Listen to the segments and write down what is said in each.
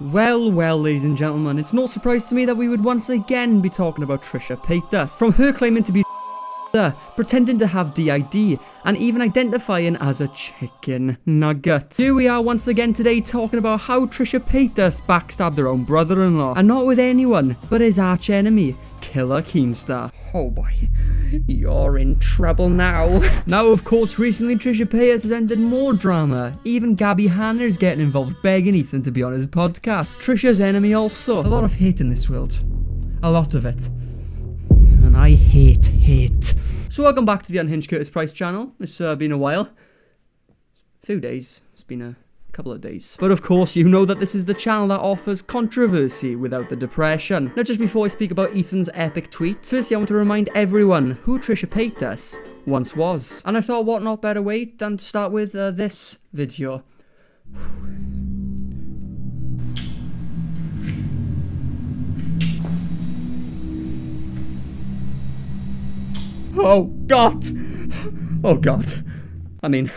Well, well, ladies and gentlemen, it's no surprise to me that we would once again be talking about Trisha Paytas. From her claiming to be pretending to have DID, and even identifying as a chicken nugget. Here we are once again today talking about how Trisha Paytas backstabbed her own brother-in-law, and not with anyone, but his arch enemy, Killer Keemstar. Oh boy, you're in trouble now. now, of course, recently Trisha Paytas has entered more drama. Even Gabbie Hanna is getting involved, begging Ethan to be on his podcast. Trisha's enemy also. A lot of hate in this world. A lot of it. And I hate hate. So welcome back to the Unhinged Curtis Price channel. It's uh, been a while. A few days. It's been a couple of days. But of course, you know that this is the channel that offers controversy without the depression. Now, just before I speak about Ethan's epic tweet, firstly, I want to remind everyone who Trisha Paytas once was. And I thought, what not better way than to start with uh, this video. Oh, God! Oh, God. I mean,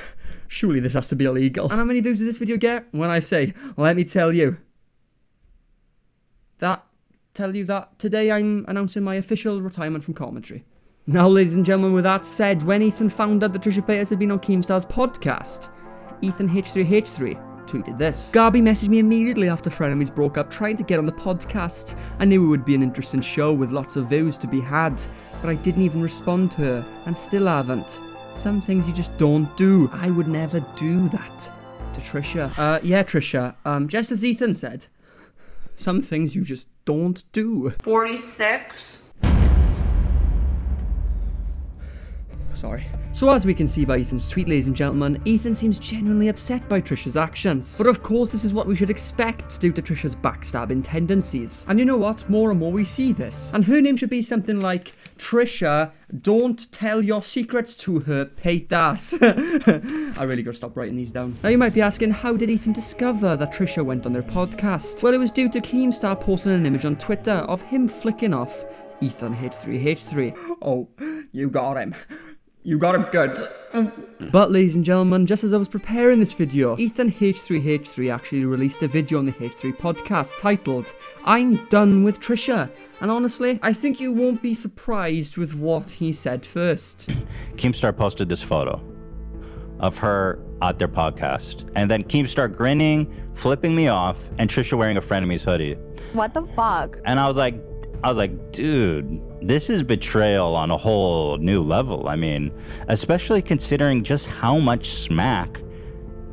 surely this has to be illegal. And how many views does this video get? When I say, let me tell you. That, tell you that today I'm announcing my official retirement from commentary. Now, ladies and gentlemen, with that said, when Ethan found out that Trisha Paytas had been on Keemstar's podcast, Ethan H3H3 tweeted this. Gabbie messaged me immediately after Frenemies broke up, trying to get on the podcast. I knew it would be an interesting show with lots of views to be had, but I didn't even respond to her, and still haven't. Some things you just don't do. I would never do that to Trisha. Uh, yeah, Trisha. Um, just as Ethan said, some things you just don't do. 46. Sorry. So as we can see by Ethan's tweet, ladies and gentlemen, Ethan seems genuinely upset by Trisha's actions. But of course, this is what we should expect due to Trisha's backstabbing tendencies. And you know what? More and more we see this. And her name should be something like Trisha, don't tell your secrets to her, Paytas. I really gotta stop writing these down. Now you might be asking, how did Ethan discover that Trisha went on their podcast? Well, it was due to Keemstar posting an image on Twitter of him flicking off Ethan H3H3. Oh, you got him. You got him good. but ladies and gentlemen, just as I was preparing this video, Ethan H3H3 actually released a video on the H3 podcast titled, I'm done with Trisha. And honestly, I think you won't be surprised with what he said first. Keemstar posted this photo of her at their podcast. And then Keemstar grinning, flipping me off, and Trisha wearing a Frenemies hoodie. What the fuck? And I was like, I was like, dude, this is betrayal on a whole new level. I mean, especially considering just how much smack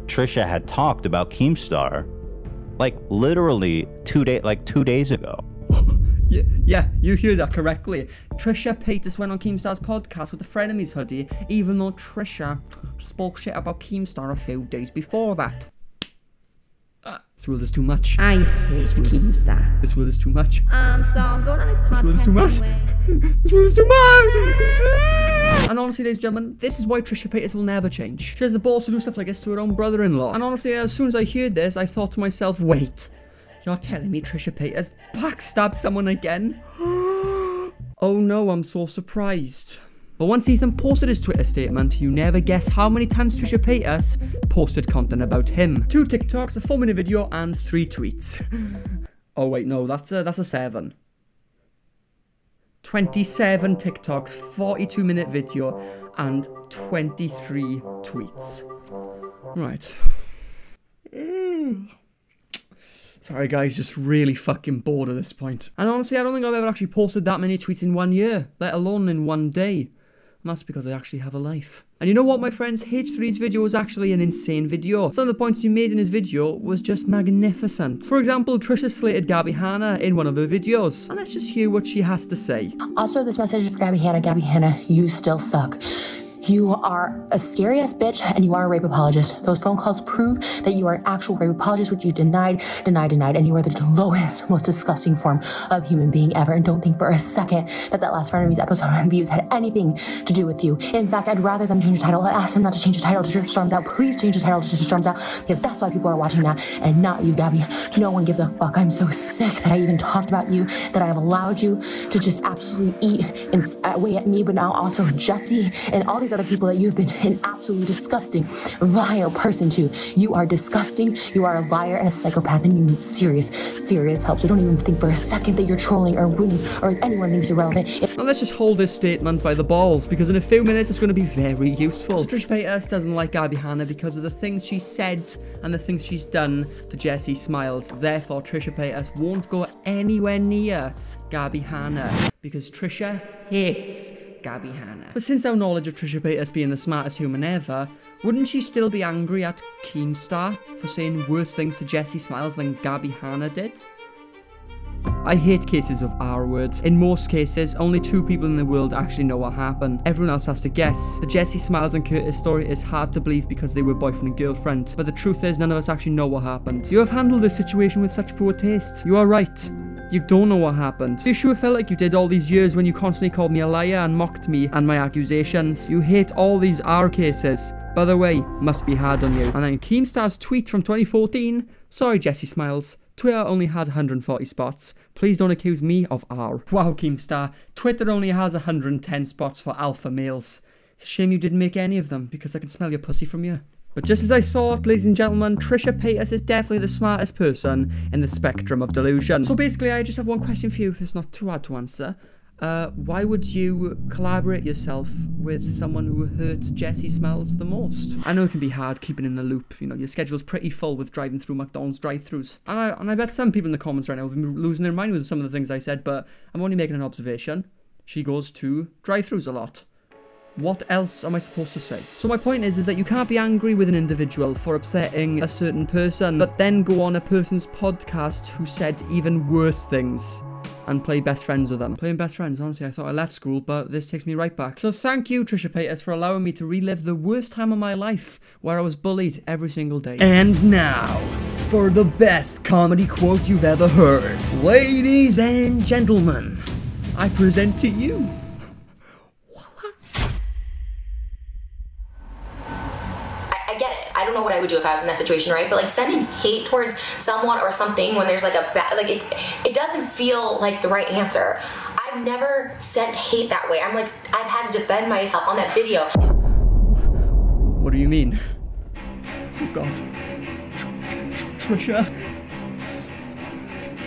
Trisha had talked about Keemstar, like literally two day, like two days ago. Yeah, yeah, you hear that correctly. Trisha Paytas went on Keemstar's podcast with the Frenemies hoodie, even though Trisha spoke shit about Keemstar a few days before that. Uh, this world is too much. I hate this Keemstar. This world is too much. Um, so I'm going on his podcast. This world is too much. anyway. This world is too much. and honestly, ladies and gentlemen, this is why Trisha Paytas will never change. She has the balls to do stuff like this to her own brother-in-law. And honestly, as soon as I heard this, I thought to myself, wait, you're telling me Trisha Paytas backstabbed someone again? oh no, I'm so surprised. But once Ethan posted his Twitter statement, you never guess how many times Trisha Paytas posted content about him. Two TikToks, a 4 minute video, and three tweets. oh wait, no, that's a, that's a 7. 27 TikToks, 42 minute video, and 23 tweets. Right. Sorry guys, just really fucking bored at this point. And honestly, I don't think I've ever actually posted that many tweets in one year, let alone in one day. And that's because I actually have a life. And you know what, my friends? H3's video was actually an insane video. Some of the points he made in his video was just magnificent. For example, Trisha slated Gabbie Hanna in one of her videos. And let's just hear what she has to say. Also, this message is Gabbie Hanna. Gabbie Hanna, you still suck. You are a scary ass bitch and you are a rape apologist. Those phone calls prove that you are an actual rape apologist, which you denied, denied, denied, and you are the lowest, most disgusting form of human being ever. And don't think for a second that that last Frenemies episode on views had anything to do with you. In fact, I'd rather them change the title. I asked them not to change the title to Storms Out. Please change the title to Storms Out because that's why people are watching that and not you, Gabbie. No one gives a fuck. I'm so sick that I even talked about you, that I have allowed you to just absolutely eat and away uh, at me, but now also Jessi and all these are the people that you've been an absolutely disgusting, vile person to. You are disgusting. You are a liar and a psychopath, and you need serious, serious help. So don't even think for a second that you're trolling or winning or anyone thinks you're relevant. If Now let's just hold this statement by the balls, because in a few minutes it's going to be very useful. So Trish Paytas doesn't like Gabbie Hanna because of the things she said and the things she's done to Jessi Smiles. Therefore, Trisha Paytas won't go anywhere near Gabbie Hanna, because Trisha hates Gabbie Hanna. But since our knowledge of Trisha Paytas being the smartest human ever, wouldn't she still be angry at Keemstar for saying worse things to Jessi Smiles than Gabbie Hanna did? I hate cases of R words. In most cases, only two people in the world actually know what happened. Everyone else has to guess. The Jessi Smiles and Curtis story is hard to believe because they were boyfriend and girlfriend, but the truth is none of us actually know what happened. You have handled this situation with such poor taste. You are right. You don't know what happened. You sure felt like you did all these years when you constantly called me a liar and mocked me and my accusations. You hate all these R cases. By the way, must be hard on you. And then Keemstar's tweet from 2014. Sorry, Jessi Smiles. Twitter only has 140 spots. Please don't accuse me of R. Wow, Keemstar. Twitter only has 110 spots for alpha males. It's a shame you didn't make any of them because I can smell your pussy from you. But just as I thought, ladies and gentlemen, Trisha Paytas is definitely the smartest person in the spectrum of delusion. So basically, I just have one question for you if it's not too hard to answer. Uh, why would you collaborate yourself with someone who hurts Jessi Smiles the most? I know it can be hard keeping in the loop. You know, your schedule's pretty full with driving through McDonald's drive-throughs. And I, and I bet some people in the comments right now will be losing their mind with some of the things I said, but I'm only making an observation. She goes to drive-throughs a lot. What else am I supposed to say? So my point is, is that you can't be angry with an individual for upsetting a certain person, but then go on a person's podcast who said even worse things and play best friends with them. Playing best friends, honestly, I thought I left school, but this takes me right back. So thank you, Trisha Paytas, for allowing me to relive the worst time of my life, where I was bullied every single day. And now, for the best comedy quote you've ever heard. Ladies and gentlemen, I present to you don't know what I would do if I was in that situation, right? But like sending hate towards someone or something when there's like a bad, like it, it doesn't feel like the right answer. I've never sent hate that way. I'm like, I've had to defend myself on that video. What do you mean? Oh god. Tr- tr- tr- Trisha.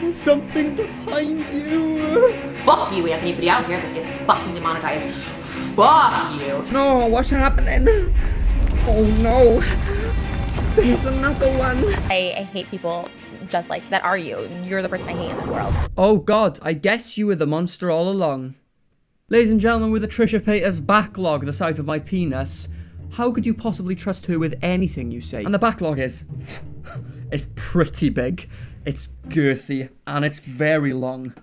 There's something behind you. Fuck you, Anthony, but I don't care if this gets fucking demonetized. Fuck you. No, what's happening? Oh no. There's another one. I, I hate people just like that are you. You're the person I hate in this world. Oh god, I guess you were the monster all along. Ladies and gentlemen, with a Trisha Paytas backlog the size of my penis, how could you possibly trust her with anything you say? And the backlog is. it's pretty big, it's girthy, and it's very long.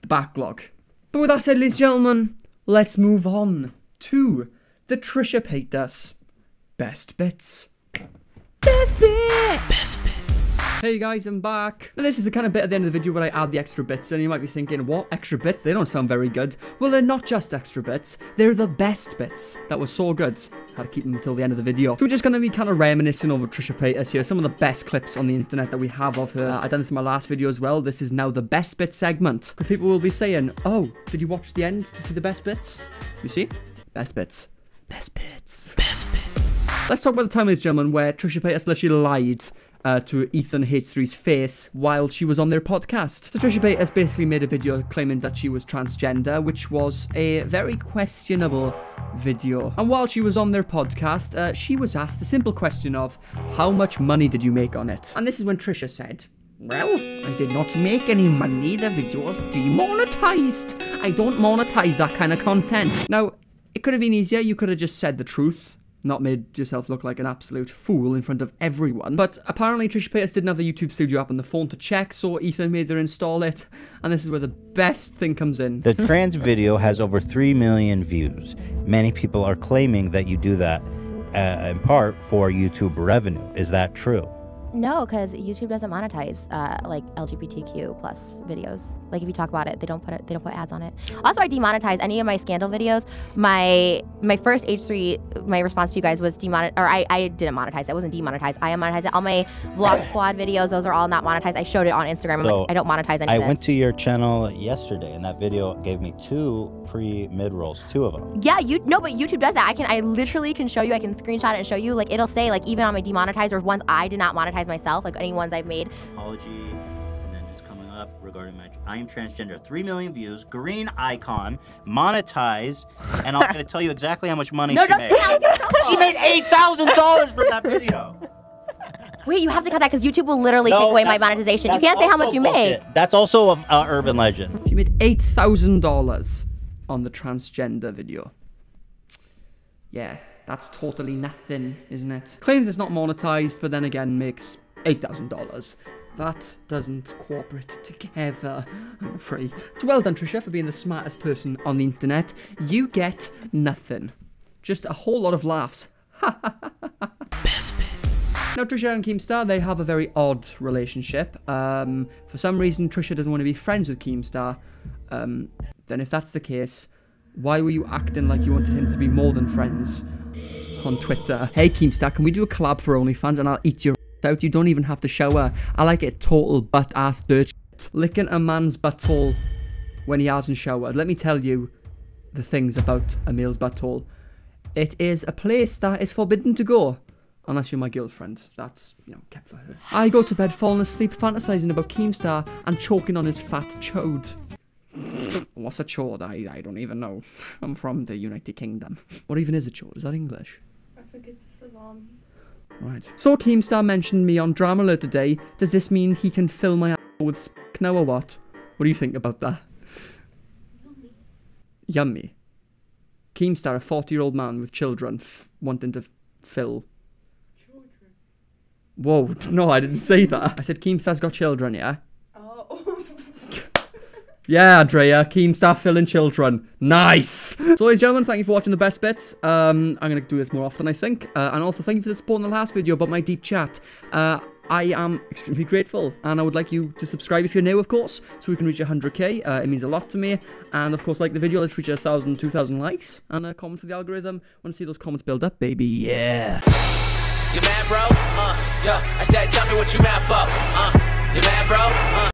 The backlog. But with that said, ladies and gentlemen, let's move on to the Trisha Paytas best bits. Best bits! Best bits. Hey guys, I'm back. Now this is the kind of bit at the end of the video where I add the extra bits and you might be thinking, what? Extra bits? They don't sound very good. Well, they're not just extra bits. They're the best bits. That were so good. Had to keep them until the end of the video. So we're just going to be kind of reminiscing over Trisha Paytas here. Some of the best clips on the internet that we have of her. I done this in my last video as well. This is now the best bit segment. Because people will be saying, oh, did you watch the end to see the best bits? You see? Best bits. Best bits. Best bits. Let's talk about the time, ladies and gentlemen, where Trisha Paytas literally lied uh, to Ethan H3's face while she was on their podcast. So Trisha Paytas basically made a video claiming that she was transgender, which was a very questionable video. And while she was on their podcast, uh, she was asked the simple question of, how much money did you make on it? And this is when Trisha said, well, I did not make any money. The video was demonetized. I don't monetize that kind of content. Now, it could have been easier. You could have just said the truth, not made yourself look like an absolute fool in front of everyone. But apparently, Trisha Paytas didn't have the YouTube Studio app on the phone to check, so Ethan made her install it. And this is where the best thing comes in. The trans video has over 3 million views. Many people are claiming that you do that uh, in part for YouTube revenue. Is that true? No, because YouTube doesn't monetize uh, like LGBTQ plus videos. Like if you talk about it, they don't put it, they don't put ads on it. Also, I demonetize any of my scandal videos. My my first H3, my response to you guys was demonetize, or I, I didn't monetize. I wasn't demonetized. I monetized it. All my vlog squad videos, those are all not monetized. I showed it on Instagram. I'm So, like, I don't monetize any I went to your channel yesterday, and that video gave me two pre mid rolls, two of them. Yeah, you no, but YouTube does that. I can I literally can show you. I can screenshot it and show you. Like it'll say like even on my demonetized or ones I did not monetize myself, like any ones I've made. Apology, and then it's coming up regarding my I am transgender. Three million views, green icon, monetized, and I'm going to tell you exactly how much money No, she don't made. say how much She made eight thousand dollars from that video. Wait, you have to cut that because YouTube will literally No, take away my monetization. You can't say how much also you make. bullshit. That's also a uh, urban legend. She made $8,000 on the transgender video. Yeah, that's totally nothing, isn't it? Claims it's not monetized, but then again makes $8,000. That doesn't cooperate together, I'm afraid. So well done, Trisha, for being the smartest person on the internet. You get nothing. Just a whole lot of laughs. Now, Trisha and Keemstar, they have a very odd relationship. Um, for some reason, Trisha doesn't want to be friends with Keemstar. Um, then, if that's the case, why were you acting like you wanted him to be more than friends on Twitter? Hey, Keemstar, can we do a collab for OnlyFans and I'll eat your out? You don't even have to shower. I like it total butt ass dirt shit. Licking a man's butthole when he hasn't showered. Let me tell you the things about a male's butthole. It is a place that is forbidden to go. Unless you're my girlfriend. That's, you know, kept for her. I go to bed falling asleep fantasizing about Keemstar and choking on his fat chode. What's a chode? I, I don't even know. I'm from the United Kingdom. What even is a chode? Is that English? It's a salami. Right. So Keemstar mentioned me on Drama Alert today. Does this mean he can fill my asshole with sp now or what? What do you think about that? Yummy. Yummy. Keemstar, a 40 year old man with children, f- wanting to fill. Whoa, no, I didn't say that. I said Keemstar's got children, yeah? Yeah, Andrea, Keemstar filling children. Nice! So, ladies and gentlemen, thank you for watching the best bits. Um, I'm going to do this more often, I think. Uh, and also, thank you for the support in the last video about my deep chat. Uh, I am extremely grateful, and I would like you to subscribe if you're new, of course, so we can reach 100k. Uh, it means a lot to me. And, of course, like the video, let's reach 1,000, 2,000 likes. And a comment for the algorithm. Want to see those comments build up, baby? Yeah. You mad, bro? Uh, yo, I said, tell me what you mad for. Uh, you mad, bro? Uh.